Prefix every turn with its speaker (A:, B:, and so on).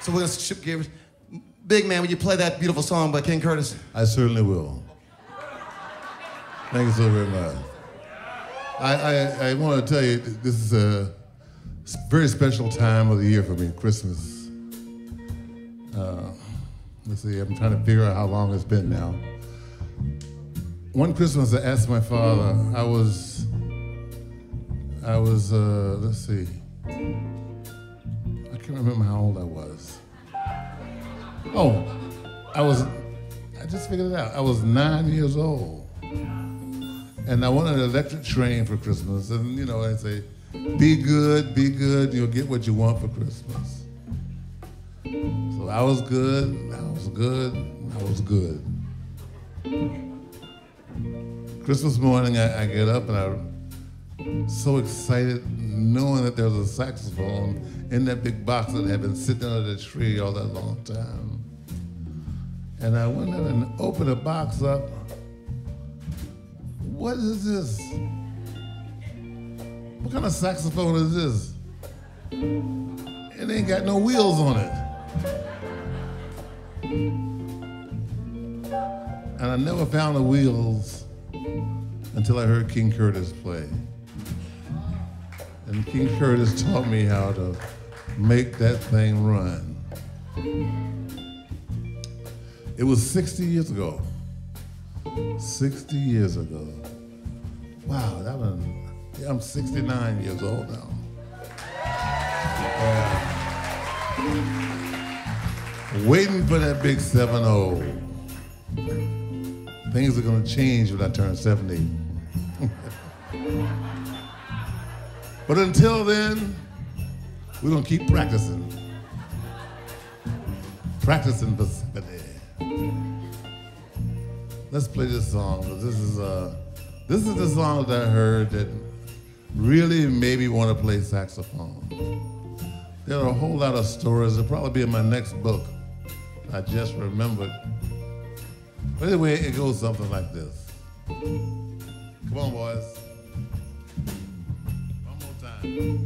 A: So we're gonna shift gears. Big man, would you play that beautiful song by King Curtis?
B: I certainly will. Thank you so very much. I, I, I want to tell you, this is a very special time of the year for me, Christmas. Uh, let's see, I'm trying to figure out how long it's been now. One Christmas, I asked my father, I was, I was, uh, let's see, can't remember how old I was. Oh, I was, I just figured it out. I was nine years old. And I wanted an electric train for Christmas. And, you know, I say, be good, be good, you'll get what you want for Christmas. So I was good, I was good, I was good. Christmas morning, I, I get up and I'm so excited knowing that there was a saxophone in that big box that had been sitting under the tree all that long time. And I went in and opened the box up. What is this? What kind of saxophone is this? It ain't got no wheels on it. And I never found the wheels until I heard King Curtis play. And King Curtis taught me how to make that thing run. It was 60 years ago. 60 years ago. Wow, that was, yeah, I'm 69 years old now. Waiting for that big 7 0. Things are gonna change when I turn 70. But until then, we're gonna keep practicing. Practicing for 70. Let's play this song. This is uh, this is the song that I heard that really made me want to play saxophone. There are a whole lot of stories. It'll probably be in my next book. I just remembered. But anyway, it goes something like this. Come on, boys. Time.